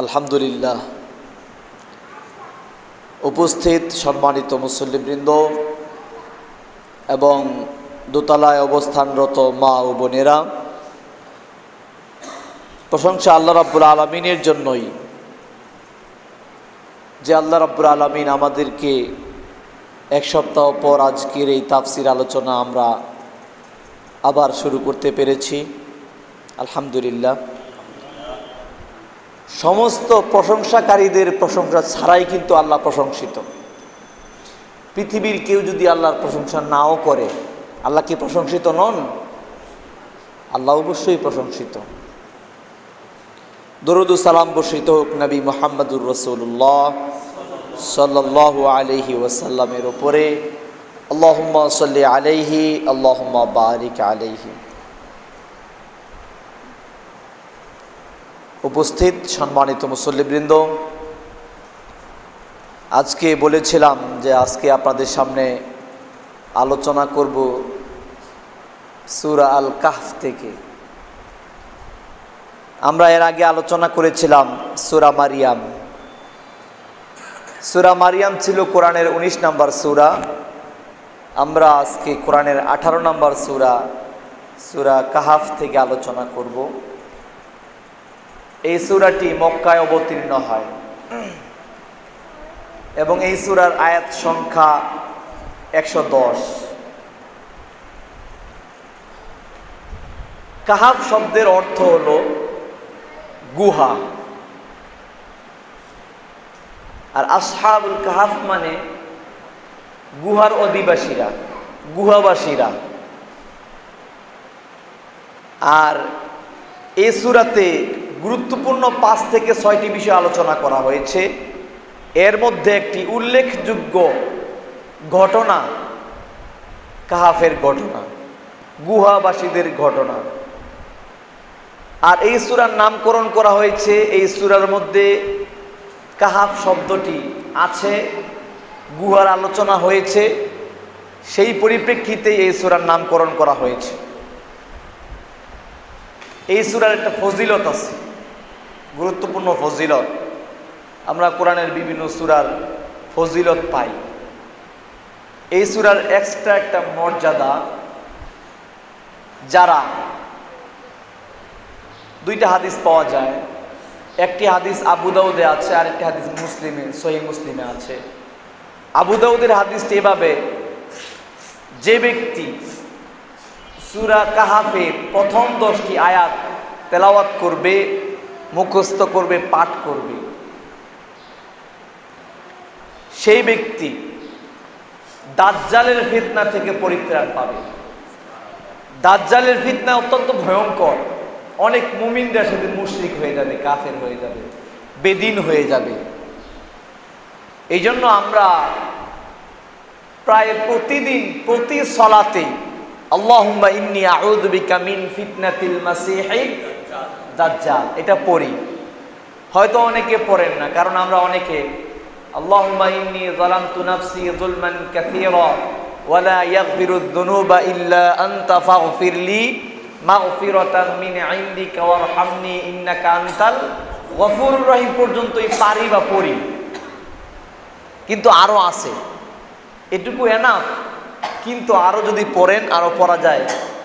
আলহামদুলিল্লাহ। উপস্থিত সম্মানিত মুসল্লিবৃন্দ এবং দোতলায় অবস্থানরত মা ও বোনেরা, প্রশংসা আল্লাহ রাব্বুল আলমিনের জন্যই যে আল্লাহ রাব্বুল আলমিন আমাদেরকে এক সপ্তাহ পর আজকের এই তাফসির আলোচনা আমরা আবার শুরু করতে পেরেছি। আলহামদুলিল্লাহ। সমস্ত প্রশংসাকারীদের প্রশংসা ছাড়াই কিন্তু আল্লাহ প্রশংসিত। পৃথিবীর কেউ যদি আল্লাহর প্রশংসা নাও করে, আল্লাহ কি প্রশংসিত নন? আল্লাহ অবশ্যই প্রশংসিত। দরুদু সালাম বর্ষিত হোক নবী মোহাম্মদুর রসুল্লাহ সাল্লাহ আলহি ওসাল্লামের ওপরে আল্লাহম্মা সাল্লি আলাইহি, আল্লাহম্মা বারিক আলাইহি। উপস্থিত সম্মানিত মুসল্লিবৃন্দ। আজকে বলেছিলাম যে আজকে আপনাদের সামনে আলোচনা করব সুরা আল কাহফ থেকে। আমরা এর আগে আলোচনা করেছিলাম সুরা মারিয়াম। সুরা মারিয়াম ছিল কোরআনের ১৯ নম্বর সুরা। আমরা আজকে কোরআনের আঠারো নম্বর সুরা সুরা কাহাফ থেকে আলোচনা করব। এই সুরাটি মক্কায় অবতীর্ণ হয়। এবং এই সুরার আয়াত সংখ্যা একশো দশ। কাহাব শব্দের অর্থ হল গুহা। আর আসহাবুল কাহাফ মানে গুহার অধিবাসীরা, গুহাবাসীরা। আর এই সুরাতে গুরুত্বপূর্ণ পাঁচ থেকে ছয়টি বিষয় আলোচনা করা হয়েছে। এর মধ্যে একটি উল্লেখযোগ্য ঘটনা, কাহাফের ঘটনা, গুহাবাসীদের ঘটনা। আর এই সুরার নামকরণ করা হয়েছে, এই সুরার মধ্যে কাহাফ শব্দটি আছে, গুহার আলোচনা হয়েছে, সেই পরিপ্রেক্ষিতে এই সুরার নামকরণ করা হয়েছে। এই সুরার একটা ফজিলত আছে। গুরুত্বপূর্ণ ফজিলত। আমরা কোরআনের বিভিন্ন সুরার ফজিলত পাই। এই সুরার এক্সট্রা একটা মর্যাদা যারা দুইটা হাদিস পাওয়া যায়। একটি হাদিস আবুদাউদে আছে আর একটি হাদিস মুসলিমে সহি মুসলিমে আছে। আবুদাউদের হাদিসটি এভাবে, যে ব্যক্তি সুরা কাহাফের প্রথম দশটি আয়াত তেলাওয়াত করবে মুখস্থ করবে, পাঠ করবে। সেই ব্যক্তি দাজ্জালের ফিতনা থেকে পরিত্রাণ পাবে। দাজ্জালের ফিতনা অত্যন্ত ভয়ঙ্কর। অনেক মুমিনরা সেদিন মুশরিক হয়ে যাবে, কাফের হয়ে যাবে, বেদিন হয়ে যাবে। এই জন্য আমরা প্রায় প্রতিদিন, প্রতি সলাতে, আল্লাহুম্মা ইন্নি বিকা মিন ফিতনাতিল মাসিহি দাজ্জাল, এটা পড়ি। হয়তো অনেকে পড়েন না, কারণ আমরা অনেকে। রহিম পর্যন্তই পড়ি। কিন্তু আরও আছে। এটুকু এনাফ কিন্তু আরও যদি পড়েন, আরও পড়া যায়।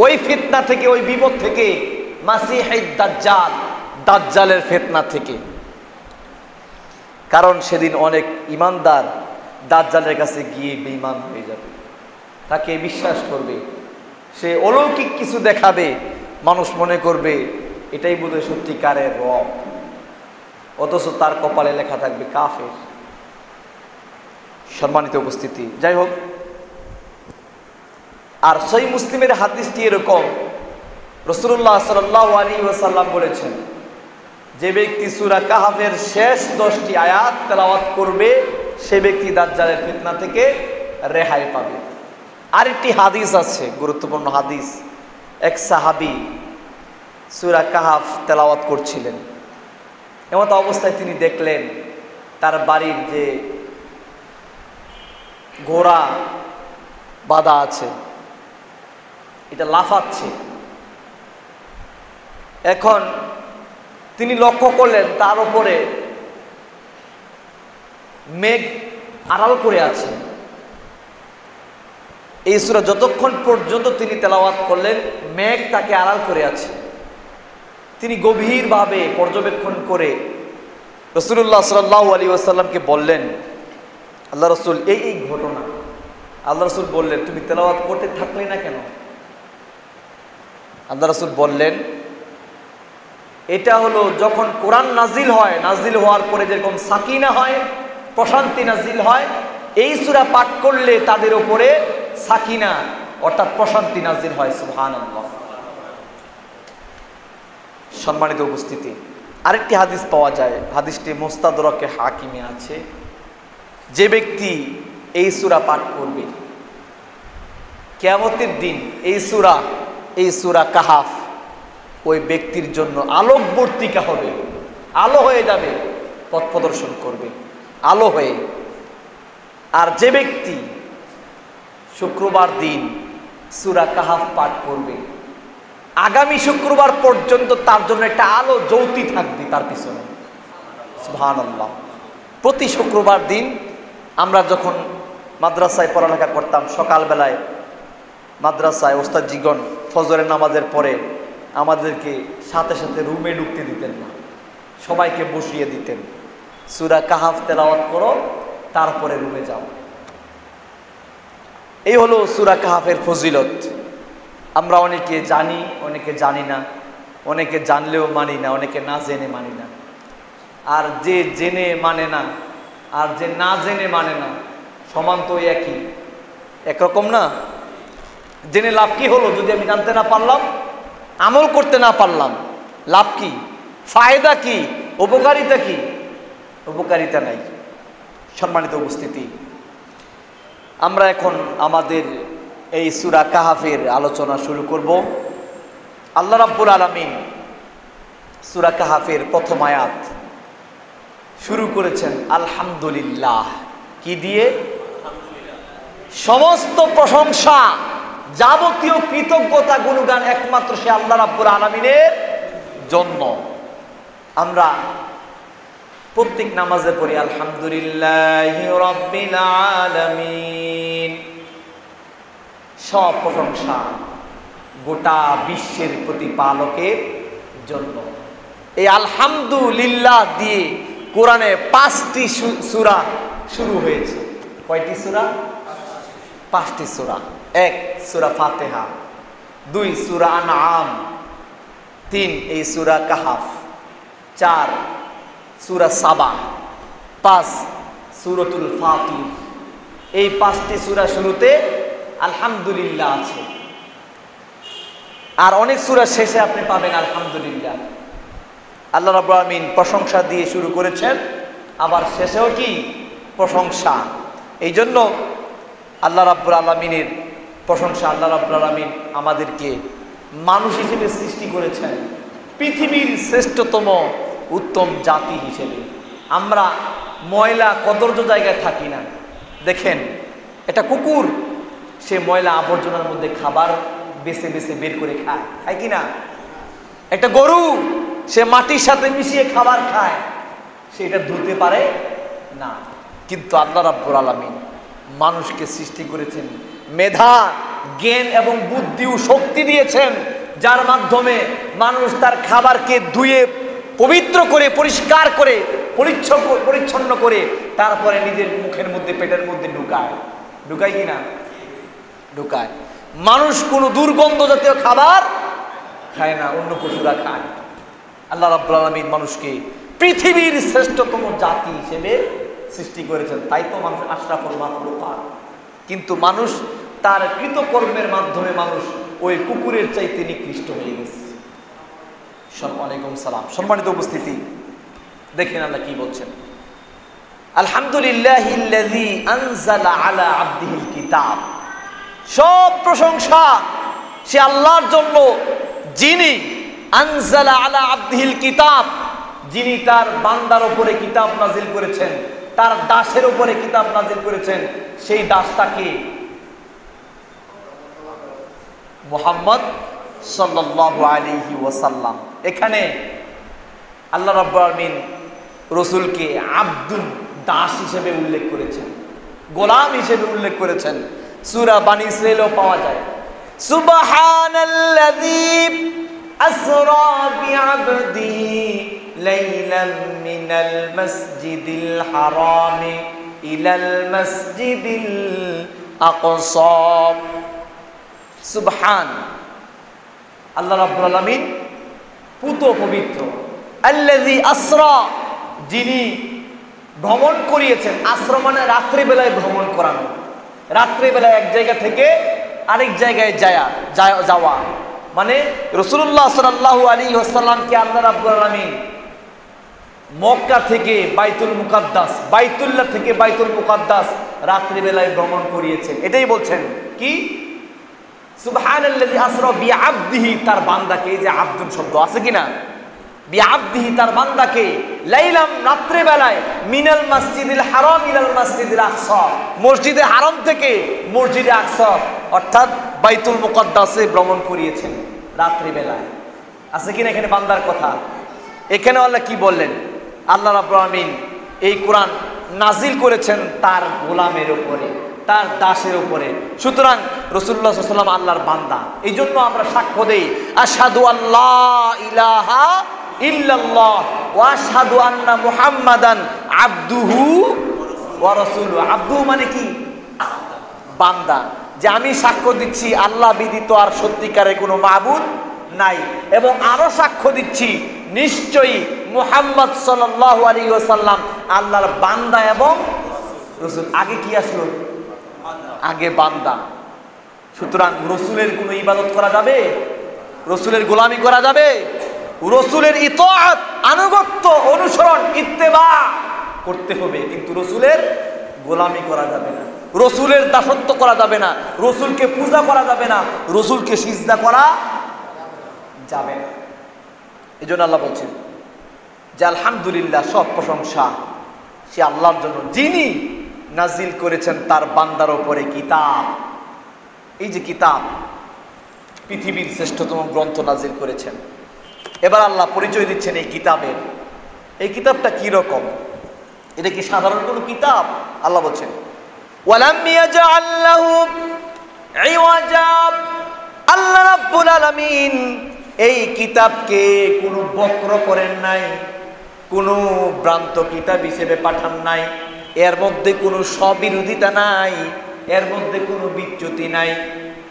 ওই ফিতনা থেকে, ওই বিপদ থেকে মাসিহিদ দাজ্জাল, দাজ্জালের ফেতনা থেকে। কারণ সেদিন অনেক ইমানদার দাজ্জালের কাছে গিয়ে বেঈমান হয়ে যাবে। তাকে বিশ্বাস করবে। সে অলৌকিক কিছু দেখাবে। মানুষ মনে করবে, এটাই বোধহয় সত্যিকারের রব। অথচ তার কপালে লেখা থাকবে কাফের। সম্মানিত উপস্থিতি। যাই হোক আর সেই মুসলিমের হাদিসটি এরকম। রসুল্লাহ সাল্লাহ আলী ওসাল্লাম বলেছেন, যে ব্যক্তি সুরা কাহাফের শেষ দশটি আয়াত তেলাওয়াত করবে, সে ব্যক্তি দাজ্জালের ফিতনা থেকে রেহাই পাবে। আরেকটি হাদিস আছে, গুরুত্বপূর্ণ হাদিস। এক সাহাবি সুরা কাহাফ তেলাওয়াত করছিলেন। এমত অবস্থায় তিনি দেখলেন, তার বাড়ির যে ঘোড়া বাধা আছে এটা লাফাচ্ছে। এখন তিনি লক্ষ্য করলেন, তার উপরে মেঘ আড়াল করে আছে। এই সুরা যতক্ষণ পর্যন্ত তিনি তেলাওয়াত করলেন, মেঘ তাকে আড়াল করে আছে। তিনি গভীরভাবে পর্যবেক্ষণ করে রসুল্লাহ সাল্লাহ আলী আসাল্লামকে বললেন, আল্লাহ রসুল, এই এই ঘটনা। আল্লাহ রসুল বললেন, তুমি তেলাওয়াত করতে থাকলে না কেন? আল্লাহ রসুল বললেন, এটা হলো যখন কোরআন নাজিল হয়, নাজিল হওয়ার পরে যেরকম সাকিনা হয়, প্রশান্তি নাজিল হয়, এই সুরা পাঠ করলে তাদের উপরে সাকিনা, অর্থাৎ প্রশান্তি নাজিল হয় সুহান সম্মানিত উপস্থিতি, আরেকটি হাদিস পাওয়া যায়, হাদিসটি মোস্তাদরকে হাকিমে আছে। যে ব্যক্তি এই সুরা পাঠ করবে, কেয়ামতের দিন এই সুরা এই সুরা কাহাফ, ওই ব্যক্তির জন্য আলোকবর্তিকা হবে। আলো হয়ে যাবে, পথ প্রদর্শন করবে। আলো হয়ে। আর যে ব্যক্তি শুক্রবার দিন সুরা কাহাফ পাঠ করবে, আগামী শুক্রবার পর্যন্ত তার জন্য একটা আলো জ্যোতি থাকবে তার পিছনে। সুহান প্রতি শুক্রবার দিন আমরা যখন মাদ্রাসায় পড়ালেখা করতাম সকালবেলায় মাদ্রাসায় ওস্তাদ জীগন ফজরের নামাজের পরে আমাদেরকে সাথে সাথে রুমে ঢুকতে দিতেন না। সবাইকে বসিয়ে দিতেন। সুরা কাহাফ তেলাওয়াত করো, তারপরে রুমে যাও। এই হলো সুরা কাহাফের ফজিলত। আমরা অনেকে জানি অনেকে জানি না। অনেকে জানলেও মানি না, অনেকে না জেনে মানি না। আর যে জেনে মানে না, আর যে না জেনে মানে না, সমান তো একই। একরকম না? জেনে লাভ কি হলো যদি আমি জানতে না পারলাম? আমল করতে না পারলাম, লাভ কি? ফায়দা কি? উপকারিতা কি? উপকারিতা নাই। সম্মানিত উপস্থিতি, আমরা এখন আমাদের এই সুরা কাহাফের আলোচনা শুরু করব। আল্লাহ রাব্বুল আলমিন সুরা কাহাফের প্রথম আয়াত শুরু করেছেন, আলহামদুলিল্লাহ। কি দিয়ে? সমস্ত প্রশংসা। যাবতীয় কৃতজ্ঞতা, গুণগান একমাত্র সে আল্লাহ রাব্বুল আলমিনের জন্য। আমরা প্রত্যেক নামাজে পড়ি, আলহামদুলিল্লাহ সব প্রশংসা গোটা বিশ্বের প্রতিপালকের জন্য। এই আলহামদুলিল্লাহ দিয়ে কোরআনে পাঁচটি সুরা শুরু হয়েছে। কয়টি সুরা? পাঁচটি সুরা। এক, সুরা ফাতেহা। দুই, সুরা আনআম। তিন, এই সুরা কাহাফ। চার, সুরা সাবা। পাঁচ, সুরতুল ফাতির এই পাঁচটি সুরা শুরুতে আলহামদুলিল্লাহ আছে। আর অনেক সুরা শেষে আপনি পাবেন আলহামদুলিল্লাহ। আল্লাহ রাবুল আলমিন প্রশংসা দিয়ে শুরু করেছেন। আবার শেষেও কি? প্রশংসা। এই জন্য আল্লাহ রাব্বুল আলমিনের প্রশংসা আল্লাহ রাব্বুল আলমিন আমাদেরকে মানুষ হিসেবে সৃষ্টি করেছেন। পৃথিবীর শ্রেষ্ঠতম উত্তম জাতি হিসেবে। আমরা ময়লা কদর্য জায়গায় থাকি না। দেখেন এটা কুকুর, সে ময়লা আবর্জনার মধ্যে খাবার বেছে বেছে বের করে খায়। খায় কি না? একটা গরু, সে মাটির সাথে মিশিয়ে খাবার খায়। সে এটা ধুতে পারে না। কিন্তু আল্লাহ রাব্বুল আলমিন মানুষকে সৃষ্টি করেছেন মেধা, জ্ঞান এবং বুদ্ধি ও শক্তি দিয়েছেন, যার মাধ্যমে মানুষ তার খাবারকে ধুয়ে, পবিত্র করে, পরিষ্কার করে, পরিচ্ছন্ন পরিচ্ছন্ন করে তারপরে নিজের মুখের মধ্যে, পেটের মধ্যে ঢুকায়। ঢুকায় কি না? ঢুকায়। মানুষ কোনো দুর্গন্ধ জাতীয় খাবার খায় না, অন্য পশুরা খায়। আল্লাহ রাব্বুল আলামিন মানুষকে পৃথিবীর শ্রেষ্ঠতম জাতি হিসেবে সৃষ্টি করেছেন। তাই তো মানুষ আশরাফুল মাখলুকাত। কিন্তু মানুষ তার কৃতকর্মের মাধ্যমে মানুষ ওই কুকুরের চাইতে নিকৃষ্ট হয়ে গেছে। আলাইকুম সালাম। সম্মানিত উপস্থিতি, দেখেন আল্লাহ কি বলছেন। আলহামদুলিল্লাহ আব্দিহিল কিতাব। সব প্রশংসা সে আল্লাহর জন্য, যিনি আনজালা আলা আব্দিহিল কিতাব, যিনি তার বান্দার উপরে কিতাব নাজিল করেছেন, তার দাসের ওপরে কিতাব নাজিল করেছেন, সেই দাসটাকে মোহাম্মদ সাল্লাল্লাহু আলাইহি ওয়াসাল্লাম। এখানে আল্লাহ রাব্বুল আলামিন রসুলকে আব্দুল দাস হিসেবে উল্লেখ করেছেন, গোলাম হিসেবে উল্লেখ করেছেন। সূরা বানি ইসরাইলও পাওয়া যায়। সুবহানাল্লাযী আসরা বিআবদিহি লাইলাম মিনাল মাসজিদিল হারামি ইলাল মাসজিদিল আকসা। সুবহান। আল্লাহ রাব্বুল আলামিন পুত পবিত্র। আল্লাযী আসরা, যিনি ভ্রমণ করিয়েছেন। আশ্রম মানে রাত্রিবেলায় ভ্রমণ করানো। রাত্রিবেলায় এক জায়গা থেকে আরেক জায়গায় যায়া যাওয়া। মানে রসুল্লাহ সাল্লাল্লাহু আলী আসাল্লামকে আল্লাহ রাব্বুল আলামিন মক্কা থেকে বাইতুল মুকাদ্দাস, বাইতুল্লাহ থেকে বাইতুল মুকাদ্দাস রাত্রিবেলায় ভ্রমণ করিয়েছেন। এটাই বলছেন কি? সুবহানাল্লাযী আসরা বিআবদিহি, তার বান্দাকে যে আব্দুল শব্দ আছে কিনা বিআবদিহি, তার বান্দাকে লাইলাম রাত্রে বেলায় মিনাল মসজিদিল হারাম ইলাল মসজিদিল আকসা। মসজিদে হারাম থেকে মসজিদে আকসা, অর্থাৎ বাইতুল মুকদ্দাসে ভ্রমণ করিয়েছেন রাত্রি বেলায় আছে কিনা এখানে বান্দার কথা? এখানে আল্লাহ কি বললেন? আল্লাহ রাব্বুল আমিন এই কোরআন নাজিল করেছেন তার গোলামের উপরে। তার দাসের উপরে। সুতরাং রসুল্লাহ সাল্লাম আল্লাহর বান্দা। এই জন্য আমরা সাক্ষ্য দেই আসাদু আল্লাহ ইলাহা ইল্লাল্লাহ ওয়া আশহাদু আন্না মুহাম্মাদান আবদুহু ওয়া রাসূলু আব্দুহু মানে কি? বান্দা। যে আমি সাক্ষ্য দিচ্ছি, আল্লাহ বিদিত আর সত্যিকারের কোনো মাবুদ নাই। এবং আরও সাক্ষ্য দিচ্ছি, নিশ্চয়ই মুহাম্মদ সাল্লাল্লাহু আলাইহি ওয়াসাল্লাম আল্লাহর বান্দা এবং রসুল। আগে কি আসলো? আগে বান্দা। সুতরাং রসুলের কোনো ইবাদত করা যাবে? রসুলের গোলামি করা যাবে? রসুলের ইতআত আনুগত্য, অনুসরণ, ইত্তেবা করতে হবে, কিন্তু রসুলের গোলামি করা যাবে না। রসুলের দাসত্ব করা যাবে না। রসুলকে পূজা করা যাবে না। রসুলকে সিজদা করা যাবে না। এই জন্য আল্লাহ বলছেন, যে আলহামদুলিল্লাহ সব প্রশংসা সে আল্লাহর জন্য। যিনি নাজিল করেছেন তার বান্দার ওপরে কিতাব। এই যে কিতাব, পৃথিবীর শ্রেষ্ঠতম গ্রন্থ নাজিল করেছেন। এবার আল্লাহ পরিচয় দিচ্ছেন এই কিতাবের। এই কিতাবটা কি রকম? এটা কি সাধারণ কোনো কিতাব? আল্লাহ বলছেন আল্লাহ রাব্বুল আলামিন এই কিতাবকে কোনো বক্র করেন নাই, কোনো ভ্রান্ত কিতাব হিসেবে পাঠান নাই। এর মধ্যে কোনো স্ববিরোধিতা নাই, এর মধ্যে কোনো বিচ্যুতি নাই,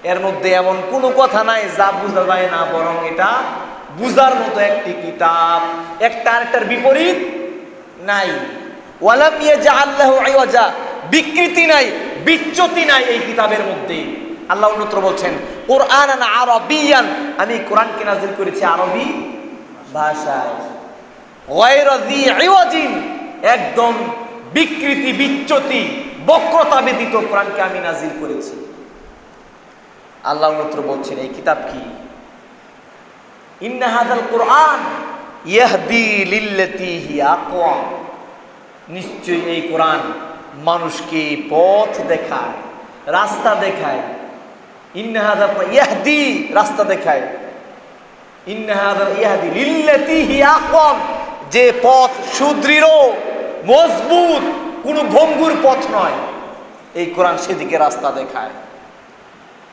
এর মধ্যে এমন কোনো কথা নাই যা বোঝা যায় না, বরং এটা বুঝার মতো একটি কিতাব। একটা আরেকটার বিপরীত নাই। ওয়ালাম ইয়াজআল্লাহু ইওয়াজা, বিকৃতি নাই, বিচ্যুতি নাই এই কিতাবের মধ্যে। আল্লাহ অন্যত্র বলছেন কোরআন আরবিয়ান আমি কোরআন কোরআনকে নাজিল করেছি আরবি ভাষায়। একদম বিকৃতি, বিচ্যুতি, বক্রতা ব্যতীত কোরআনকে আমি নাজিল করেছি। আল্লাহ অন্যত্র বলছেন, এই কিতাব কি? ইন্না হাদাল কোরআন ইয়াহদি লিল্লাতি হিয়া নিশ্চয়ই এই কোরআন মানুষকে পথ দেখায়, রাস্তা দেখায়। ইন্নাহাদা ইয়াহদি, রাস্তা দেখায়। ইন্নাহাদা ইয়াহদি লিল্লাতি হিয়া যে পথ সুদৃঢ় মজবুত, কোনো ভঙ্গুর পথ নয়। এই কোরআন সেদিকে রাস্তা দেখায়।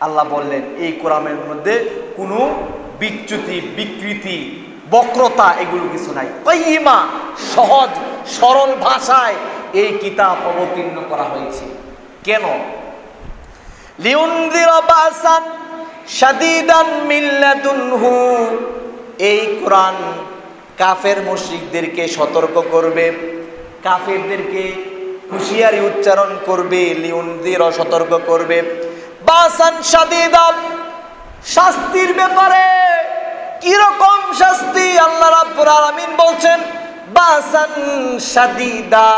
আল্লাহ বললেন, এই কোরআনের মধ্যে কোনো বিচ্যুতি, বিকৃতি, বক্রতা এগুলো কিছু নাই। কইমা সহজ, সরল ভাষায় এই কিতাব অবতীর্ণ করা হয়েছে। কেন? এই কোরআন কাফের মুশরিকদেরকে সতর্ক করবে। কাফেরদেরকে হুঁশিয়ারি উচ্চারণ করবে, লিউনদিরা সতর্ক করবে। বাসান শাদীদান শাস্তির ব্যাপারে কীরকম শাস্তি? আল্লাহ রাব্বুল আলামিন বলছেন, বাসান শাদিদা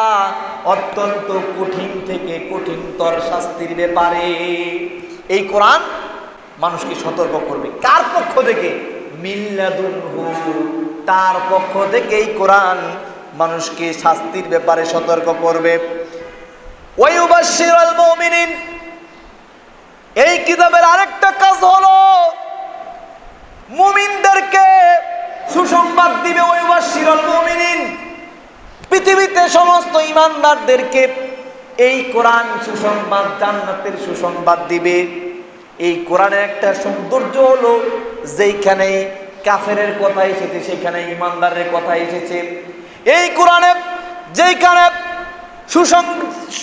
অত্যন্ত কঠিন থেকে কঠিনতর শাস্তির ব্যাপারে। এই কোরআন মানুষকে সতর্ক করবে। কার পক্ষ থেকে? মিল্লাদুনহু, তার পক্ষ থেকে এই কোরআন মানুষকে শাস্তির ব্যাপারে সতর্ক করবে। এই কিতাবের আরেকটা কাজ হলো, মুমিনদেরকে সুসংবাদ দিবে পৃথিবীতে সমস্ত ইমানদারদেরকে এই কোরআন সুসংবাদ, জান্নাতের সুসংবাদ দিবে। এই কোরআনের একটা সৌন্দর্য হলো, যেইখানে কাফেরের কথা এসেছে, সেখানে ইমানদারের কথা এসেছে। এই কোরআনে যেইখানে সুসং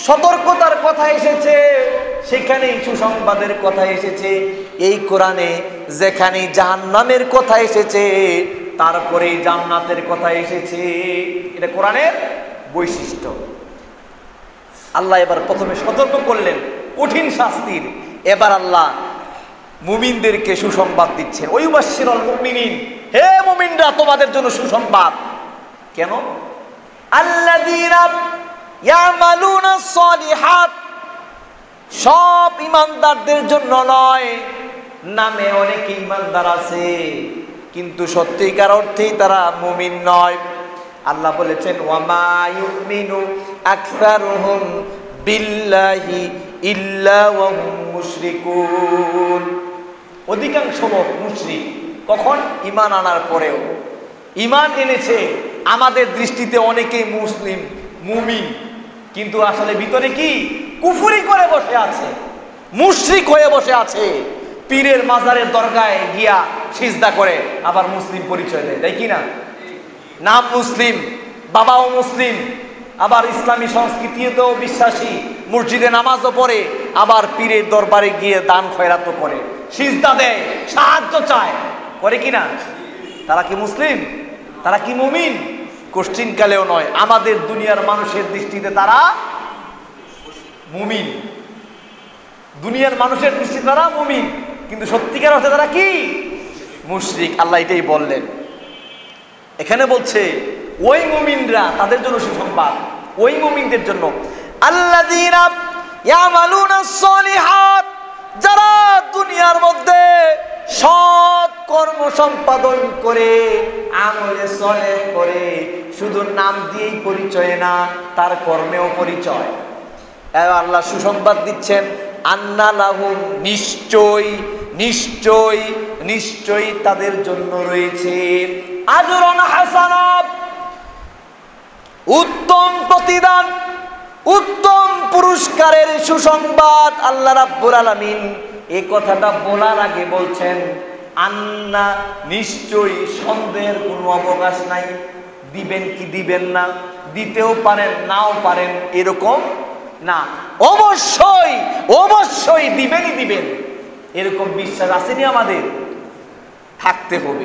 সতর্কতার কথা এসেছে, সেখানেই সুসংবাদের কথা এসেছে। এই কোরআনে যেখানে জাহান্নামের কথা এসেছে, তারপরে জান্নাতের কথা এসেছে। এটা কোরআনের বৈশিষ্ট্য। আল্লাহ এবার প্রথমে সতর্ক করলেন, কঠিন শাস্তির। এবার আল্লাহ মুমিনদেরকে সুসংবাদ দিচ্ছেন ওই মুমিনিন, হে মুমিনরা, তোমাদের জন্য সুসংবাদ। কেন? সব ইমানদারদের জন্য নয়, নামে অনেক ইমানদার আছে, কিন্তু সত্যিকার অর্থেই তারা মুমিন নয়। আল্লাহ বলেছেন বিল্লাহি অধিকাংশ লোক মুশরিক, কখন? ইমান আনার পরেও। ইমান এনেছে আমাদের দৃষ্টিতে অনেকেই মুসলিম, মুমিন। কিন্তু আসলে ভিতরে কি? কুফুরি করে বসে আছে, মুশরিক হয়ে বসে আছে। পীরের মাজারের দরগায় গিয়া সিজদা করে, আবার মুসলিম পরিচয় দেয়, তাই কি না? নাম মুসলিম, বাবাও মুসলিম, আবার ইসলামী সংস্কৃতিতেও বিশ্বাসী, মসজিদে নামাজও পড়ে, আবার পীরের দরবারে গিয়ে দান খয়রাতও করে, সিজদা দেয়, সাহায্য চায়। করে কি না? তারা কি মুসলিম? তারা কি মুমিন? কোশ্চিন কালেও নয়, আমাদের দুনিয়ার মানুষের দৃষ্টিতে তারা মুমিন। দুনিয়ার মানুষের দৃষ্টিতে তারা মুমিন, কিন্তু সত্যিকার অর্থে তারা কি? মুশরিক। আল্লাহ এটাই বললেন। এখানে বলছে, ওই মুমিনরা তাদের জন্য সুসংবাদ, ওই মুমিনদের জন্য। সলিহাত, যারা দুনিয়ার মধ্যে সৎ কর্ম সম্পাদন করে, আমলে সলেহ করে, শুধু নাম দিয়েই পরিচয় না, তার কর্মেও পরিচয়। আল্লাহ সুসংবাদ দিচ্ছেন, আন্না লাহুম নিশ্চয় নিশ্চয় নিশ্চয়ই তাদের জন্য রয়েছে। আজরন হাসানাত উত্তম প্রতিদান, উত্তম পুরস্কারের সুসংবাদ আল্লাহ রাব্বুল আলামিন এই কথাটা বলার আগে বলছেন, আন্না নিশ্চয়ই সন্দেহের কোনো অবকাশ নাই। দিবেন কি দিবেন না, দিতেও পারেন, নাও পারেন, এরকম না। অবশ্যই অবশ্যই দিবেনই দিবেন। এরকম বিশ্বাস আসেনি আমাদের। থাকতে হবে।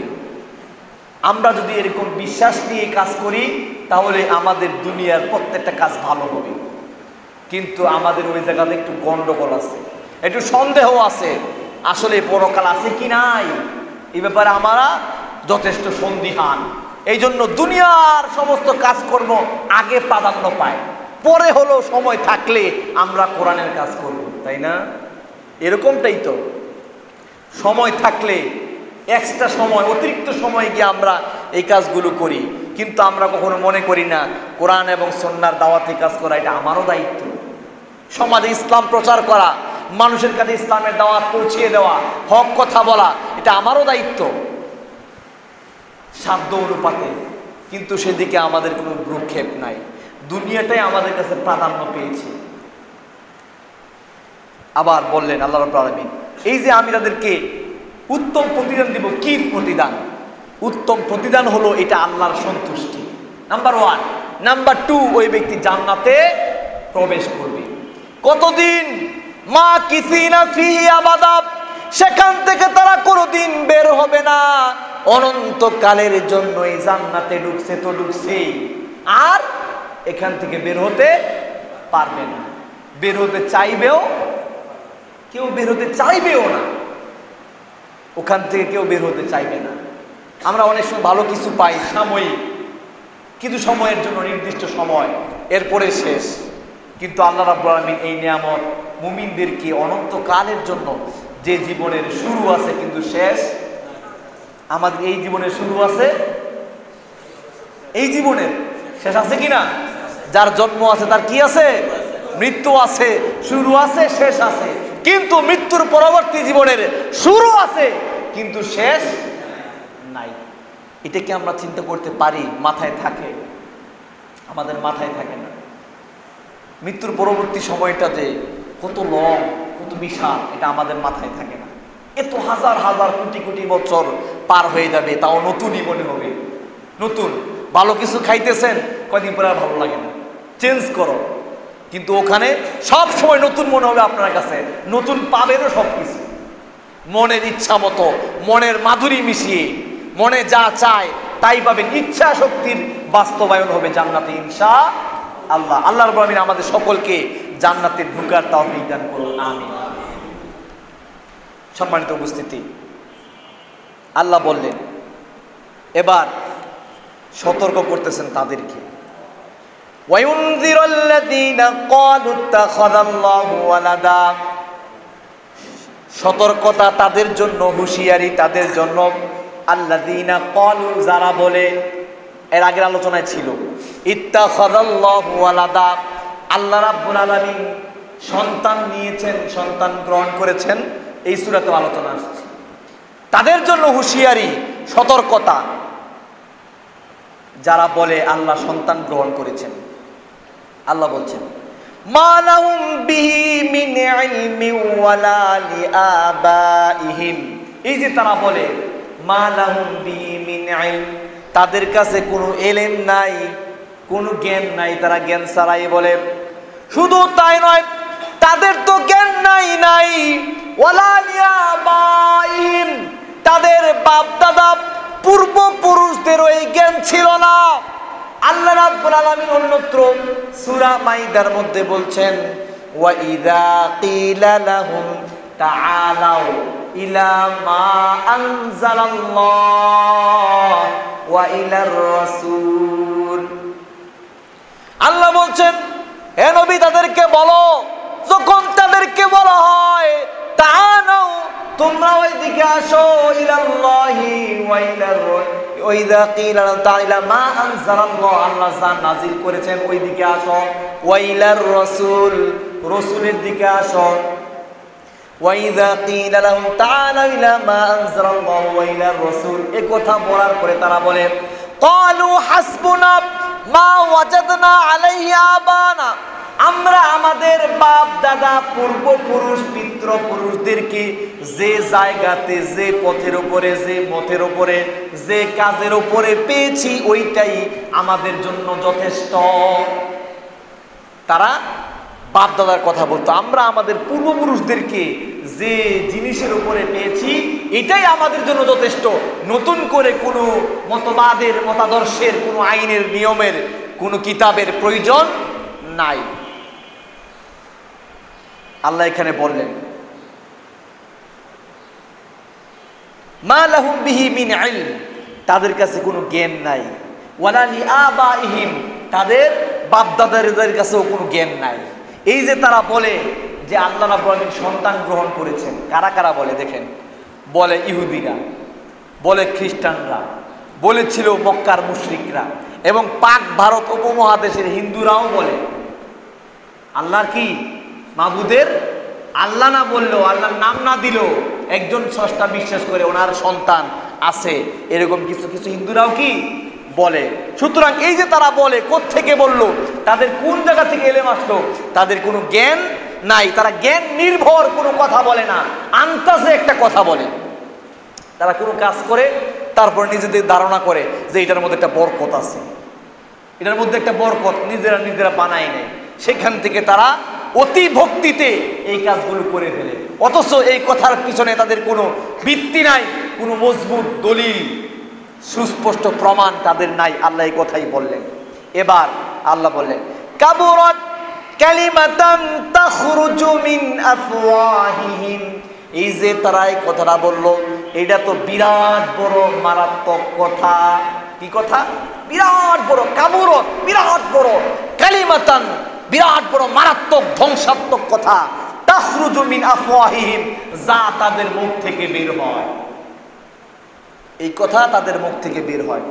আমরা যদি এরকম বিশ্বাস নিয়ে কাজ করি, তাহলে আমাদের দুনিয়ার প্রত্যেকটা কাজ ভালো হবে। কিন্তু আমাদের ওই জায়গাতে একটু গন্ডগোল আছে। একটু সন্দেহ আছে, আসলে পরকাল আছে কি নাই? এ ব্যাপারে আমরা যথেষ্ট সন্দিহান। এই জন্য দুনিয়ার সমস্ত কাজকর্ম আগে প্রাধান্য পায়। পরে হলো সময় থাকলে আমরা কোরআনের কাজ করব, তাই না? এরকমটাই তো। সময় থাকলে এক্সট্রা সময়, অতিরিক্ত সময় গিয়ে আমরা এই কাজগুলো করি। কিন্তু আমরা কখনো মনে করি না, কোরআন এবং সন্ন্যার দাওয়াতি কাজ করা এটা আমারও দায়িত্ব। সমাজে ইসলাম প্রচার করা মানুষের কাছে ইসলামের দাওয়াত পৌঁছিয়ে দেওয়া, হক কথা বলা, এটা আমারও দায়িত্ব। সাধ্য অনুপাতে, কিন্তু সেদিকে আমাদের কোনো ভ্রুক্ষেপ নাই। দুনিয়াটাই আমাদের কাছে প্রাধান্য পেয়েছে। আবার বললেন আল্লাহ আলামিন, এই যে আমি তাদেরকে উত্তম প্রতিদান দিব, কি প্রতিদান? উত্তম প্রতিদান হলো এটা আল্লাহর সন্তুষ্টি। নাম্বার ওয়ান নাম্বার টু ওই ব্যক্তি জান্নাতে প্রবেশ করবে। কতদিন মা কিসিনা ফিহি আবাদা সেখান থেকে তারা কোনোদিন বের হবে না। অনন্তকালের জন্য এই জান্নাতে ঢুকছে তো ঢুকছেই আর এখান থেকে বের হতে পারবে না। বের হতে চাইবেও, কেউ বের হতে চাইবেও না। ওখান থেকে কেউ বের হতে চাইবে না। আমরা অনেক সময় ভালো কিছু পাই সাময়িক কিছু সময়ের জন্য নির্দিষ্ট সময়। এরপরে শেষ। কিন্তু আল্লাহ রাব্বুল আলামিন এই নিয়ামত মুমিনদেরকে অনন্তকালের জন্য যে জীবনের শুরু আছে কিন্তু শেষ, আমাদের এই জীবনের শুরু আছে? এই জীবনের শেষ আছে কি না যার জন্ম আছে, তার কি আছে? মৃত্যু আছে, শুরু আছে, শেষ আছে। কিন্তু মৃত্যুর পরবর্তী জীবনের শুরু আছে, কিন্তু শেষ নাই। এটা কি আমরা চিন্তা করতে পারি, মাথায় থাকে। আমাদের মাথায় থাকে না। মৃত্যুর পরবর্তী সময়টা যে কত লং, কত বিশাল, এটা আমাদের মাথায় থাকে না। এত হাজার হাজার কোটি কোটি বছর পার হয়ে যাবে, তাও নতুনই মনে হবে। নতুন। ভালো কিছু খাইতেছেন, কয়দিন পরে আর ভালো লাগে না। চেঞ্জ করো। কিন্তু ওখানে সব সময় নতুন মনে হবে আপনার কাছে। নতুন পাবেনও সব কিছু মনের ইচ্ছা মতো, মনের মাধুরী মিশিয়ে, মনে যা চায়, তাই পাবেন। ইচ্ছা শক্তির বাস্তবায়ন হবে জান্নাতে ইনশা আল্লাহ। আল্লাহর রবিন আমাদের সকলকে জান্নাতে ঢুকার তাও বিজ্ঞান করুন আমি সম্মানিত উপস্থিতি, আল্লাহ বললেন, এবার সতর্ক করতেছেন তাদেরকে। সতর্কতা তাদের জন্য, হুঁশিয়ারি তাদের জন্য। আল্লাদিনা কলু যারা বলে, এর আগের আলোচনায় ছিল ইত্তা খদাল্লাহু আলাদা আল্লাহ রাব্বুল আলামিন সন্তান নিয়েছেন, সন্তান গ্রহণ করেছেন, এই সূরাতে আলোচনা আসছে। তাদের জন্য হুঁশিয়ারি, সতর্কতা। যারা বলে আল্লাহ সন্তান গ্রহণ করেছেন, আল্লাহ বলছেন, মা লাহুম বিহি মিন ইলমিন ওয়ালা লিআবাইহিম এই যে তারা বলে, মা লাহুম বিহি মিন ইলম। তাদের কাছে কোনো এলেম নাই, কোনো জ্ঞান নাই, তারা জ্ঞান ছাড়াই বলে শুধু তাই নয়, তাদের তো জ্ঞান নাই নাই। তাদের বাপ দাদা পূর্বপুরুষদেরও এই জ্ঞান ছিল না। আল্লাহ রাব্বুল আলামিন অন্যত্র সূরা মাইদার মধ্যে বলছেন, ওয়া ইযা কিলা লাহুম তাআলাউ ইলা মা আনজালাল্লাহ ওয়া ইলার রাসূল। আল্লাহ বলছেন হে তাদেরকে বলো, যখন তাদেরকে বলা হয় তাআলাউ তোমরা আসো তাইলা মা আনজালাল্লাহ, আল্লাহ করেছেন আসো ওয়াইলার দিকে আসো। ওয়াইলার কথা বলার পরে তারা বলে ওয়াজাদনা আলাইহি আবানা। আমরা আমাদের বাপ, দাদা, পূর্বপুরুষ পিতৃপুরুষদেরকে যে জায়গাতে, যে পথের উপরে, যে মতের উপরে, যে কাজের উপরে পেয়েছি, ওইটাই আমাদের জন্য যথেষ্ট। তারা বাপ, দাদার কথা বলতো। আমরা আমাদের পূর্বপুরুষদেরকে যে জিনিসের উপরে পেয়েছি, এটাই আমাদের জন্য যথেষ্ট। নতুন করে কোনো মতবাদের, মতাদর্শের, কোনো আইনের, নিয়মের, কোনো কিতাবের প্রয়োজন নাই। আল্লাহ এখানে বললেন, মা লাহুম তাদের কাছে কোনো জ্ঞান নাই। ওয়ালা লি আবাইহিম তাদের বাপ দাদাদের কাছেও কোনো জ্ঞান নাই। এই যে তারা বলে যে আল্লাহ আলামিন সন্তান গ্রহণ করেছেন, কারা কারা বলে দেখেন? বলে ইহুদিরা, বলে খ্রিস্টানরা, বলেছিল মক্কার মুশরিকরা, এবং পাক ভারত উপমহাদেশের হিন্দুরাও বলে। আল্লাহর কি? মাবুদের আল্লাহ না বলল, আল্লাহর নাম না দিল, একজন স্রষ্টা বিশ্বাস করে ওনার সন্তান আছে। এরকম কিছু কিছু হিন্দুরাও কি বলে? সুতরাং এই যে তারা বলে থেকে বলল? তাদের কোন জায়গা থেকে এলেম আসলো? তাদের কোনো জ্ঞান নাই। তারা জ্ঞান নির্ভর, কোনো কথা বলে না। আন্তাজে একটা কথা বলে। তারা কোনো কাজ করে, তারপর নিজেদের ধারণা করে যে এটার মধ্যে একটা বরকত আছে। এটার মধ্যে একটা বরকত নিজেরা নিজেরা বানায় নেয়। সেখান থেকে তারা অতি ভক্তিতে এই কাজগুলো করে ফেলে। অথচ এই কথার পিছনে তাদের কোনো ভিত্তি নাই, কোনো মজবুত দলিল, সুস্পষ্ট প্রমাণ তাদের নাই, আল্লাহ এই কথাই বললেন। এবার আল্লাহ বললেন, কাবুরত কালিমাতান তাখরুজু মিন আফওয়াহিহিম। এই যে তারা এই কথাটা বলল, এটা তো বিরাট বড় মারাত্মক কথা। কি কথা? বিরাট বড়, কাবুরত বিরাট বড়। কালিমাতান বিরাট বড় মারাত্মক ধ্বংসাত্মক কথা। তাখরুজু মিন আফওয়াহিহিম, যা তাদের মুখ থেকে বের হয়। এই কথা তাদের মুখ থেকে বের হয়।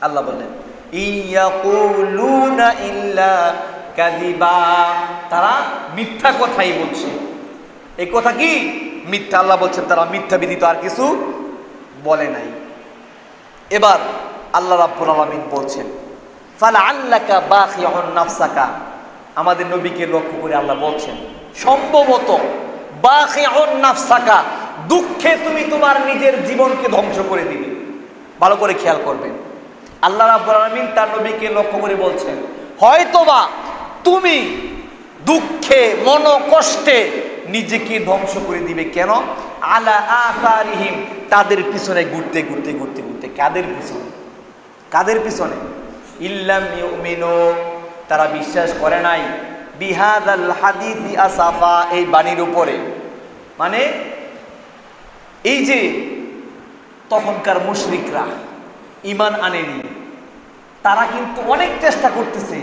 আল্লাহ বললেন, ইয়াকুলুনা ইল্লা কাযিবা। তারা মিথ্যা কথাই বলছে। এই কথা কি? মিথ্যা আল্লাহ বলছেন, তারা মিথ্যা বিদিত আর কিছু বলে নাই। এবার আল্লাহ রাব্বুল আলামিন বলছেন ফালা আল্লাকা বাখিউন নাফসাকা। আমাদের নবীকে লক্ষ্য করে আল্লাহ বলছেন, সম্ভবত নাফসাকা, দুঃখে তুমি তোমার নিজের জীবনকে ধ্বংস করে দিবে। ভালো করে খেয়াল করবেন। আল্লাহ রাব্বুল আলামিন তার নবীকে লক্ষ্য করে বলছেন, হয়তোবা তুমি দুঃখে মন কষ্টে নিজেকে ধ্বংস করে দিবে। কেন? আলা আসারিহিম, তাদের পিছনে ঘুরতে ঘুরতে ঘুরতে ঘুরতে। কাদের পিছনে? কাদের পিছনে? ইল্লাম তারা বিশ্বাস করে নাই। বিহাদাল হাদিসি আসাফা, এই বাণীর উপরে। মানে এই যে তখনকার মুশরিকরা ইমান আনেনি, তারা কিন্তু অনেক চেষ্টা করতেছে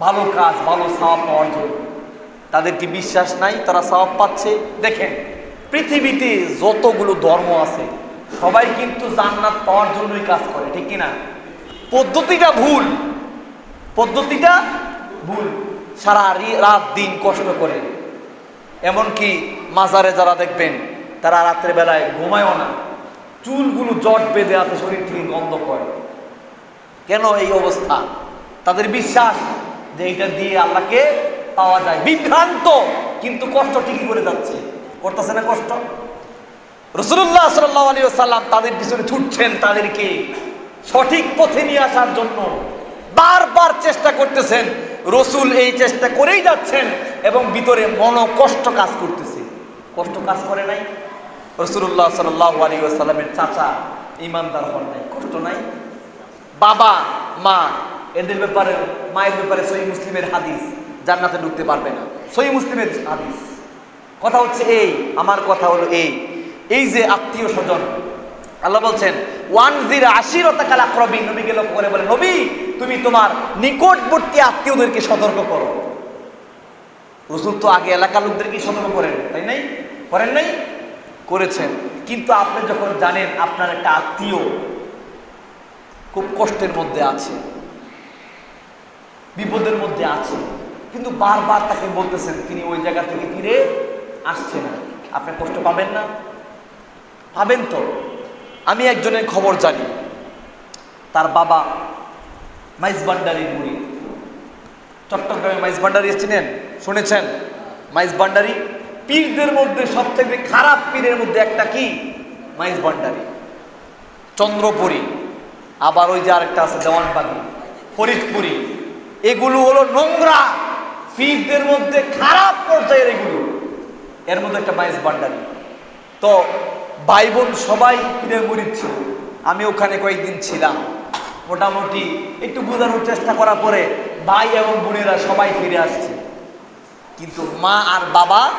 ভালো কাজ, ভালো সাওয়াব পাওয়ার জন্য। তাদের কি বিশ্বাস নাই? তারা সাওয়াব পাচ্ছে। দেখেন, পৃথিবীতে যতগুলো ধর্ম আছে, সবাই কিন্তু জান্নাত পাওয়ার জন্যই কাজ করে, ঠিক কিনা? পদ্ধতিটা ভুল। পদ্ধতিটা ভুল। সারা রাত দিন কষ্ট করে। এমনকি মাজারে যারা দেখবেন, তারা রাত্রে বেলায় ঘুমায়ও না। চুলগুলো জট বেঁধে আছে, শরীর থেকে গন্ধ করে। কেন এই অবস্থা? তাদের বিশ্বাস যে এটা দিয়ে আল্লাহকে পাওয়া যায়। বিভ্রান্ত, কিন্তু কষ্ট ঠিকই করে যাচ্ছে। করতেছে না কষ্ট? রসুল্লাহ সাল্লাহ আলী সাল্লাম তাদের পিছনে ছুটছেন তাদেরকে সঠিক পথে নিয়ে আসার জন্য। বারবার চেষ্টা করতেছেন, রসুল এই চেষ্টা করেই যাচ্ছেন এবং ভিতরে মন কষ্ট কাজ করতেছে। কষ্ট কাজ করে নাই। রসুল্লাহ সাল্লাহ সাল্লামের চাচা ইমানদার হন নাই। কষ্ট নাই। বাবা, মা, এদের ব্যাপারে, মায়ের ব্যাপারে সহি মুসলিমের হাদিস জান্নাতে ঢুকতে পারবে না। সহি মুসলিমের হাদিস। কথা হচ্ছে এই, আমার কথা হলো এই। এই যে আত্মীয় স্বজন আল্লাহ বলছেন, ওয়ান জির আশিরতা কালা নবীকে লক্ষ্য করে বলে, নবী, তুমি তোমার নিকটবর্তী আত্মীয়দেরকে সতর্ক করো। রসুল তো আগে এলাকার লোকদেরকে সতর্ক করেন, তাই নাই? করেন নাই? করেছেন। কিন্তু আপনি যখন জানেন আপনার একটা আত্মীয় খুব কষ্টের মধ্যে আছে, বিপদের মধ্যে আছে, কিন্তু বারবার তাকে বলতেছেন, তিনি ওই জায়গা থেকে ফিরে আসছে না। আপনি কষ্ট পাবেন না? পাবেন তো? আমি একজনের খবর জানি। তার বাবা মাইজ ভান্ডারির মুড়ি। চট্টগ্রামে মাইজ ভান্ডারি চিনেন শুনেছেন? মাইজ ভান্ডারি পীরদের মধ্যে সবথেকে খারাপ পীরের মধ্যে একটা কি? মাইজ ভান্ডারি। চন্দ্রপুরী। আবার ওই যে আরেকটা আছে দেওয়ানবাগি ফরিদপুরি। এগুলো হলো নোংরা। পীরদের মধ্যে খারাপ পর্যায়ের এগুলো। এর মধ্যে একটা মাইজ ভান্ডারি। তো ভাই বোন সবাই পীরের মুরিদ ছিল। আমি ওখানে কয়েকদিন ছিলাম। মোটামুটি একটু বোঝানোর চেষ্টা করার পরে ভাই এবং বোনেরা সবাই ফিরে আসছে। কিন্তু মা আর বাবা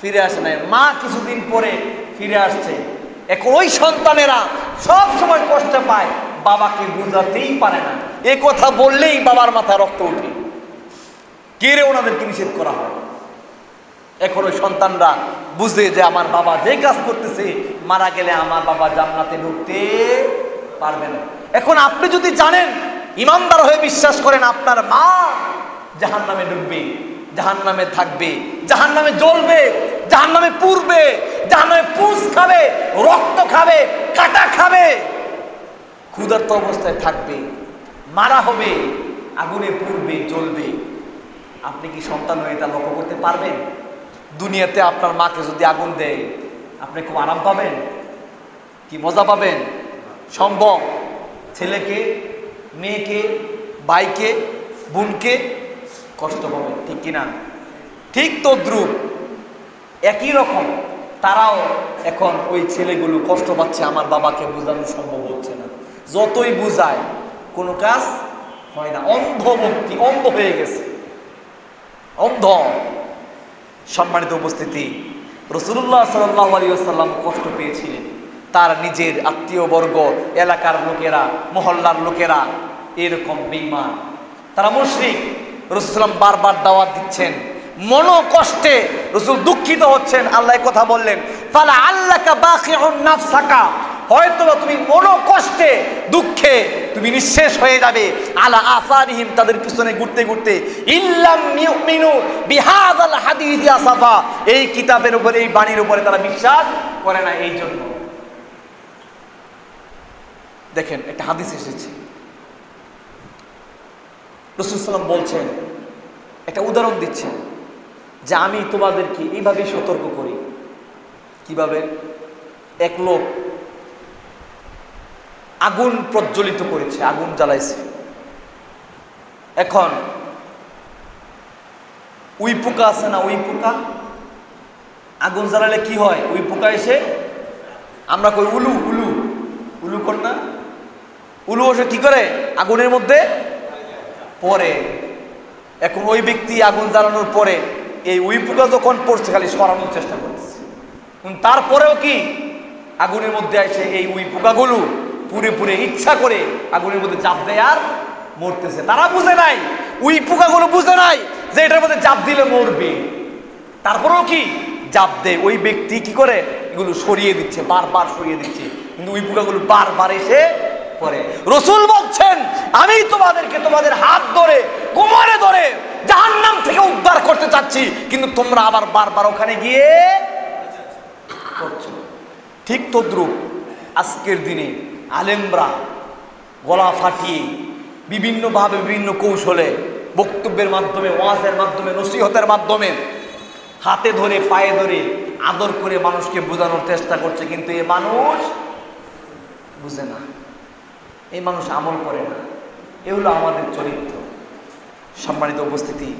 ফিরে আসে নাই। মা কিছুদিন পরে ফিরে আসছে। এখন ওই সন্তানেরা সব সময় কষ্ট পায়। বাবাকে বুঝাতেই পারে না। এ কথা বললেই বাবার মাথা রক্ত উঠে কেড়ে ওনাদেরকে নিষেধ করা হয়? এখন ওই সন্তানরা বুঝে যে আমার বাবা যে কাজ করতেছে, মারা গেলে আমার বাবা জান্নাতে ঢুকতে পারবে না। এখন আপনি যদি জানেন, ইমানদার হয়ে বিশ্বাস করেন, আপনার মা জাহান নামে ঢুকবে জাহান নামে থাকবে জাহান নামে জ্বলবে জাহান নামে পুরবে জাহান নামে পুষ খাবে, রক্ত খাবে, কাটা খাবে, ক্ষুধার্ত অবস্থায় থাকবে, মারা হবে, আগুনে পুড়বে, জ্বলবে। আপনি কি সন্তান হয়ে তা লক্ষ্য করতে পারবেন? দুনিয়াতে আপনার মাকে যদি আগুন দেয়, আপনি খুব আরাম পাবেন, কি মজা পাবেন? সম্ভব। ছেলেকে, মেয়েকে, ভাইকে, বোনকে কষ্ট পাবেন, ঠিক কিনা ঠিক তদ্রুপ। একই রকম, তারাও এখন ওই ছেলেগুলো কষ্ট পাচ্ছে, আমার বাবাকে বোঝানো সম্ভব হচ্ছে না। যতই বুঝায়, কোনো কাজ হয় না। অন্ধ অন্ধ হয়ে গেছে। অন্ধ। সম্মানিত উপস্থিতি রসুল্লাহ আসাল্লাম কষ্ট পেয়েছিলেন। তার নিজের আত্মীয় বর্গ এলাকার লোকেরা, মহল্লার লোকেরা এরকম বেইমান তারা মুশরিক রসুলাম বারবার দাওয়াত দিচ্ছেন। মনো কষ্টে রসুল দুঃখিত হচ্ছেন, আল্লাহ কথা বললেন বাকিউন নাফসাকা। হয়তো তুমি মনো কষ্টে, দুঃখে, তুমি নিঃশেষ হয়ে যাবে। আলা আসারিহিম, তাদের পিছনে ঘুরতে ঘুরতে, ইল্লাম ইউমিনু বিহাদাল হাদিস আসাফা। এই কিতাবের উপরে, এই বাণীর উপরে তারা বিশ্বাস করে না এই জন্য। দেখেন, একটা হাদিস এসেছে। রসুল সাল্লাম বলছেন, একটা উদাহরণ দিচ্ছেন যে আমি তোমাদেরকে এইভাবে সতর্ক করি। কীভাবে? এক লোক আগুন প্রজ্বলিত করেছে, আগুন জ্বালাইছে। এখন, উই পোকা আছে না উই পোকা? আগুন জ্বালালে কি হয়? উই পোকা এসে, আমরা কই, উলু উলু। উলু কর না। উলু এসে কি করে? আগুনের মধ্যে পরে এখন ওই ব্যক্তি আগুন জ্বালানোর পরে, এই উই পোকা যখন পড়ছে, খালি সরানোর চেষ্টা করছে তারপরেও কি? আগুনের মধ্যে আসে এই উই পোকাগুলো পুরে পুরে ইচ্ছা করে আগুনের মধ্যে চাপ দেয় আর মরতেছে। তারা বুঝে নাই। উই পোকাগুলো বুঝে নাই যে এটার মধ্যে চাপ দিলে মরবে। তারপরেও কি? চাপ দেয়। ওই ব্যক্তি কি করে? এগুলো সরিয়ে দিচ্ছে, বারবার সরিয়ে দিচ্ছে। কিন্তু উই পোকাগুলো বারবার এসে পরে রসুল বলছেন, আমি তোমাদেরকে তোমাদের হাত ধরে, কোমরে ধরে জাহান্নাম থেকে উদ্ধার করতে চাচ্ছি। কিন্তু তোমরা আবার বারবার ওখানে গিয়ে করছ। ঠিক তদ্রুপ আজকের দিনে আলেমরা, গলা ফাটিয়ে বিভিন্নভাবে বিভিন্ন কৌশলে বক্তব্যের মাধ্যমে, ওয়াজের মাধ্যমে, নসিহতের মাধ্যমে হাতে ধরে, পায়ে ধরে আদর করে মানুষকে বোঝানোর চেষ্টা করছে। কিন্তু এ মানুষ বুঝে না। এই মানুষ আমল করে না। এ হলো আমাদের চরিত্র। সম্মানিত উপস্থিতি,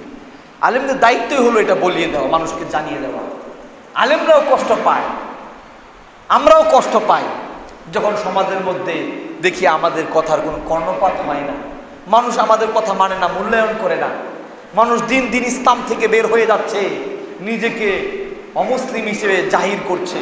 আলেমদের দায়িত্বই হলো এটা বলিয়ে দেওয়া, মানুষকে জানিয়ে দেওয়া। আলেমরাও কষ্ট পায়। আমরাও কষ্ট পাই। যখন সমাজের মধ্যে দেখি আমাদের কথার কোনো কর্ণপাত হয় না, মানুষ আমাদের কথা মানে না, মূল্যায়ন করে না, মানুষ দিন দিন ইসলাম থেকে বের হয়ে যাচ্ছে, নিজেকে অমুসলিম হিসেবে জাহির করছে,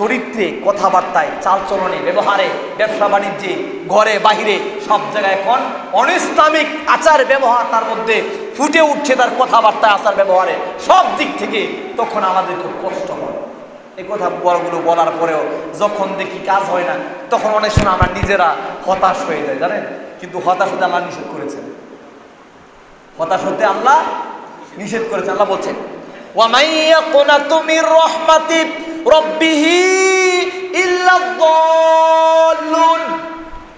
চরিত্রে, কথাবার্তায়, চালচলনে, ব্যবহারে, ব্যবসা বাণিজ্যে, ঘরে, বাহিরে, সব জায়গায় এখন অনিসলামিক আচার ব্যবহার তার মধ্যে ফুটে উঠছে তার কথাবার্তায়, আচার ব্যবহারে, সব দিক থেকে তখন আমাদের খুব কষ্ট হয়। কথা বড়গুলো বলার পরেও যখন দেখি কাজ হয় না, তখন অনেক সময় আমরা নিজেরা হতাশ হয়ে যায় জানেন? কিন্তু হতাশ হতে আল্লাহ নিষেধ করেছেন। হতাশ হতে আল্লাহ নিষেধ করেছেন। আল্লাহ বলছেন ওয়ামাইয়া কোনা তুমি রহমাতি রব্বিহি ইল্লা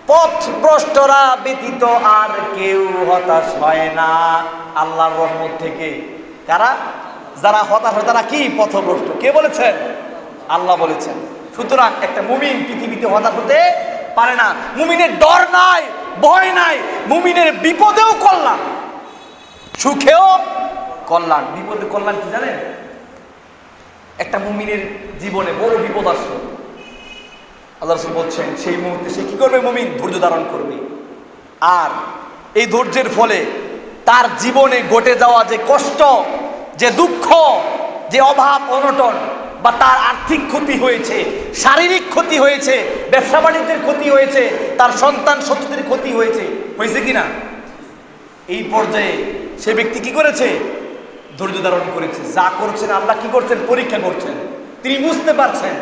পথ ভ্রষ্টরা ব্যতীত আর কেউ হতাশ হয় না। আল্লাহর রহমত থেকে। কারা? যারা হতাশ হয়, তারা কি পথভ্রষ্ট? কে বলেছেন? আল্লাহ বলেছেন, সুতরাং একটা মুমিন পৃথিবীতে হতাশ হতে পারে না। মুমিনের ডর নাই, ভয় নাই, মুমিনের বিপদেও কল্যাণ, সুখেও কল্যাণ। বিপদে কল্যাণ কি জানেন? একটা মুমিনের জীবনে বড় বিপদ আসলো। আল্লাহ বলছেন, সেই মুহূর্তে সে কি করবে মুমিন? ধৈর্য ধারণ করবে। আর এই ধৈর্যের ফলে তার জীবনে ঘটে যাওয়া যে কষ্ট, যে দুঃখ, যে অভাব, অনটন বা তার আর্থিক ক্ষতি হয়েছে, শারীরিক ক্ষতি হয়েছে, ব্যবসা বাণিজ্যের ক্ষতি হয়েছে, তার সন্তান সন্ততির ক্ষতি হয়েছে হয়েছে কি না? এই পর্যায়ে সে ব্যক্তি কি করেছে? ধৈর্য ধারণ করেছে। যা করছেন, আল্লাহ কি করছেন? পরীক্ষা করছেন। তিনি বুঝতে পারছেন।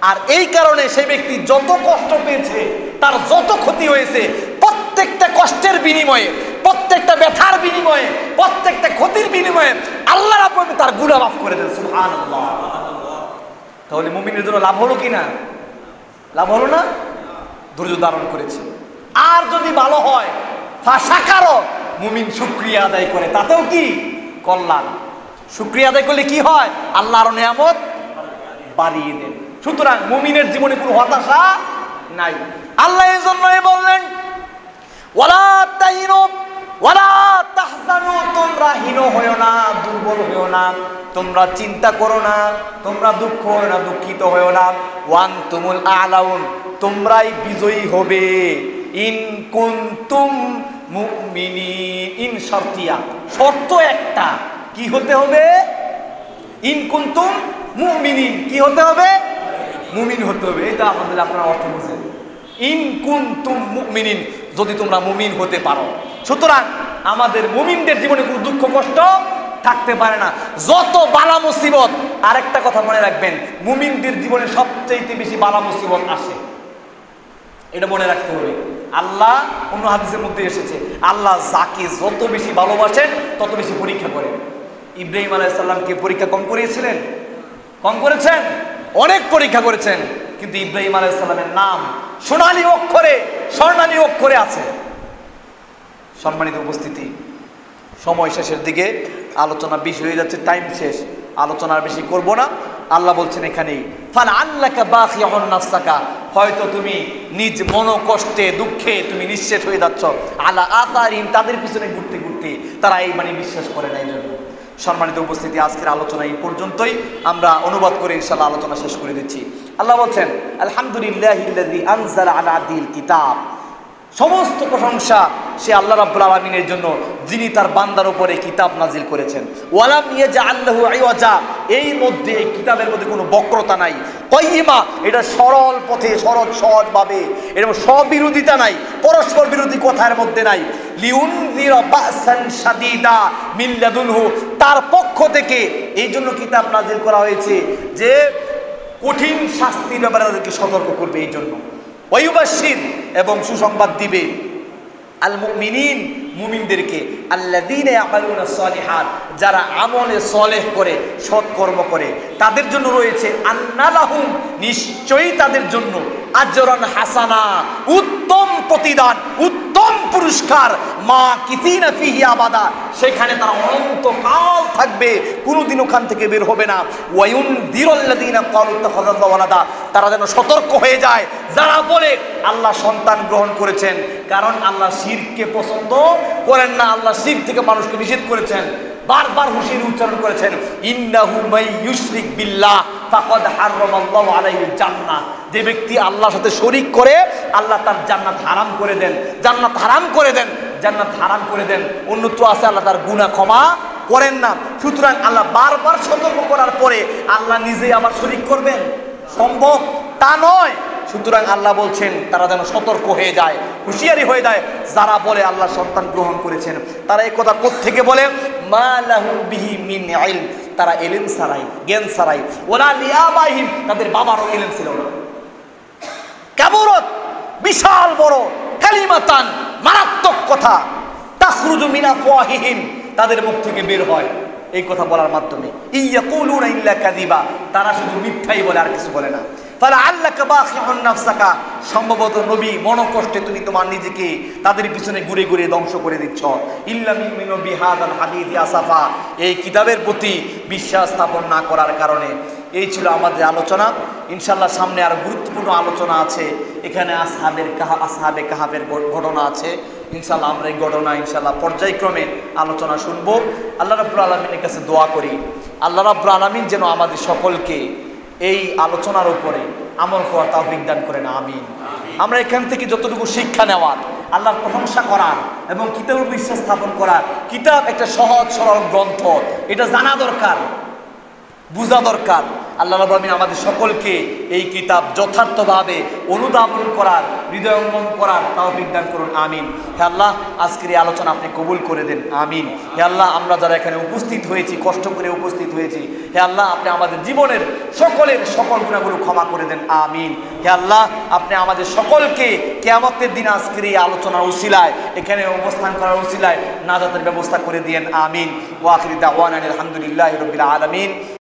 আর এই কারণে সেই ব্যক্তি যত কষ্ট পেয়েছে, তার যত ক্ষতি হয়েছে, প্রত্যেকটা কষ্টের বিনিময়ে, প্রত্যেকটা ব্যথার বিনিময়ে, প্রত্যেকটা ক্ষতির বিনিময়ে আল্লাহ তার গুণা মাফ করে দেন। সুবহানাল্লাহ। তাহলে মুমিনের জন্য লাভ হলো কি না? লাভ হলো না? ধৈর্য ধারণ করেছে। আর যদি ভালো হয় মুমিন শুক্রিয়া আদায় করে। তাতেও কি? কল্যাণ। শুক্রিয়া আদায় করলে কি হয়? আল্লাহর নিয়ামত বাড়িয়ে দেন। সুতরাং মুমিনের জীবনে কোনো হতাশা নাই। আল্লাহ এই জন্যই বললেন, ওয়ালা তাহিনু ওয়ালা তাহজানু, তোমরা হীন হইও না, দুর্বল না। তোমরা চিন্তা করো না, তোমরা দুঃখ না, দুঃখিত না। ওয়ান আলাউন, তোমরাই বিজয়ী হবে। ইন কুনতুম শর্ত একটা, কি হতে হবে? ইন কুনতুম কি হতে হবে? মুমিন হতে হবে। এটা আমাদের আপনারা অর্থ বুঝেন। ইন কুন মুমিনিন, যদি তোমরা মুমিন হতে পারো। সুতরাং আমাদের মুমিনদের জীবনে কোনো দুঃখ, কষ্ট থাকতে পারে না। যত বালা মুসিবত, আরেকটা কথা মনে রাখবেন, মুমিনদের জীবনে সবচেয়ে বেশি বালা মুসিবত আসে। এটা মনে রাখতে হবে। আল্লাহ অন্য হাদিসের মধ্যে এসেছে, আল্লাহ যাকে যত বেশি ভালোবাসেন, তত বেশি পরীক্ষা করেন। ইব্রাহিম আলাইসাল্লামকে পরীক্ষা কম করিয়েছিলেন? কম করেছেন? অনেক পরীক্ষা করেছেন। কিন্তু ইব্রাহিম আলাইসাল্লামের নাম সোনালী অক্ষরে, স্বর্ণালী অক্ষরে আছে। সম্মানিত উপস্থিতি। সময় শেষের দিকে আলোচনা বেশি হয়ে যাচ্ছে টাইম শেষ। আলোচনা আর বেশি করব না। আল্লাহ বলছেন এখানেই, ফাল আল্লাহকা বাকি নাস্তাকা হয়তো তুমি নিজ মনোকষ্টে, দুঃখে তুমি নিঃশেষ হয়ে যাচ্ছ। আলা আতারিন তাদের পিছনে ঘুরতে ঘুরতে তারা এই মানে বিশ্বাস করে না এই জন্য সম্মানিত উপস্থিতি, আজকের আলোচনা এই পর্যন্তই। আমরা অনুবাদ করে ইনশাল্লাহ আলোচনা শেষ করে দিচ্ছি। আল্লাহ বলছেন আলহামদুলিল্লাহ আনজাল আলা আদিল কিতাব। সমস্ত প্রশংসা সে আল্লাহ রাব্বুল আলমিনের জন্য, যিনি তার বান্দার উপরে কিতাব নাজিল করেছেন। ওয়ালাম ইয়ে যা আল্লাহু আইওয়াজা এই মধ্যে, এই কিতাবের মধ্যে কোনো বক্রতা নাই। কয়িমা এটা সরল পথে, সরল, সহজভাবে, এরকম স্ববিরোধিতা নাই, পরস্পর বিরোধী কথার মধ্যে নাই। তার পক্ষ থেকে এই জন্য কিতাব নাজিল করা হয়েছে যে কঠিন শাস্তির ব্যাপারে তাদেরকে সতর্ক করবে এই জন্য। ওয়ুবাসির এবং সুসংবাদ দিবে। আল মুমিনিন মুমিনদেরকে, আল্লাযীনা ইয়ামালুনা সলিহাত, যারা আমলে সলেহ করে, সৎকর্ম করে, তাদের জন্য রয়েছে আন্নালাহুম, নিশ্চয়ই তাদের জন্য আজরান হাসানা, উত্তম প্রতিদান, উত্তম পুরস্কার, মা কিতিনা ফিহি আবাদা, সেখানে তারা অনন্তকাল থাকবে, কোনোদিন ওখান থেকে বের হবে না। ওয়ায়ুন দিরল্লাদিনা কলুত্তাহদাদা তারা যেন সতর্ক হয়ে যায়। যারা বলে আল্লাহ সন্তান গ্রহণ করেছেন, কারণ আল্লাহ শিরকে পছন্দ করেন না, আল্লাহ শির থেকে মানুষকে নিষেধ করেছেন, বারবার হুশিয়ারি উচ্চারণ করেছেন, ইন্নাহু ইউশরিক বিল্লাহ, ফাকাদ হারামাল্লাহু জান্নাহ। যে ব্যক্তি আল্লাহর সাথে শরীক করে, আল্লাহ তার জান্নাত হারাম করে দেন। জান্নাত হারাম করে দেন, জান্নাত হারাম করে দেন। অন্যত্র আছে আল্লাহ তার গুনাহ ক্ষমা করেন না। সুতরাং আল্লাহ বারবার সতর্ক করার পরে আল্লাহ নিজেই আবার শরিক করবেন। সম্ভব তা নয়। সুতরাং আল্লাহ বলছেন, তারা যেন সতর্ক হয়ে যায়, হুঁশিয়ারি হয়ে যায়। যারা বলে আল্লাহ সন্তান গ্রহণ করেছেন, তারা এই কথা থেকে বলে? মা লাহু বিহি মিন ইলম। তারা এলেন সারাই জ্ঞান সারাই ওরা লিয়াবাহিম। তাদের বাবারও এলেন ছিল না। কেবরত বিশাল বড় কালিমাতান মারাত্মক কথা। তাখরুজু মিনা ফাহিহিম তাদের মুখ থেকে বের হয়। এই কথা বলার মাধ্যমে। ইল্লা কাযিবা। তারা শুধু মিথ্যাই বলে, আর কিছু বলে না। তাহলে বাখিউন নাফসাকা। সম্ভবত নবী মনকষ্টে তুমি তোমার নিজেকে তাদের পিছনে ঘুরে ঘুরে ধ্বংস করে দিচ্ছ। আসাফা। এই কিতাবের প্রতি বিশ্বাস স্থাপন না করার কারণে এই ছিল আমাদের আলোচনা। ইনশাল্লাহ সামনে আর গুরুত্বপূর্ণ আলোচনা আছে। এখানে আসহাবের কাহা, আসহাবে কাহাবের ঘটনা আছে। ইনশাল্লাহ আমরা এই ঘটনা ইনশাল্লাহ পর্যায়ক্রমে আলোচনা শুনব। আল্লাহ রাব্বুল আলমিনের কাছে দোয়া করি। আল্লাহ রাব্বুল আলমিন যেন আমাদের সকলকে এই আলোচনার উপরে আমল করার তাও দান করেন আমিন। আমরা এখান থেকে যতটুকু শিক্ষা নেওয়ার আল্লাহর প্রশংসা করার এবং কিতাবের বিশ্বাস স্থাপন করার কিতাব একটা সহজ সরল গ্রন্থ এটা জানা দরকার। বুঝা দরকার। আল্লাহ রবিন আমাদের সকলকে এই কিতাব যথার্থভাবে অনুধাবন করার, হৃদয়ঙ্গম করার তাও বিজ্ঞান করুন, আমিন। হে আল্লাহ, আজকের এই আলোচনা আপনি কবুল করে দেন, আমিন। হে আল্লাহ, আমরা যারা এখানে উপস্থিত হয়েছি, কষ্ট করে উপস্থিত হয়েছি, হে আল্লাহ, আপনি আমাদের জীবনের সকলের সকল গুণাগুলো ক্ষমা করে দেন, আমিন। হে আল্লাহ, আপনি আমাদের সকলকে কেয়ামতের দিন আজকের এই আলোচনার উসিলায়, এখানে অবস্থান করার উসিলায় নাজাতের ব্যবস্থা করে দিয়েন, আমিন। ওয়াখির দাওয়ান আলহামদুলিল্লাহ রবিল আলমিন।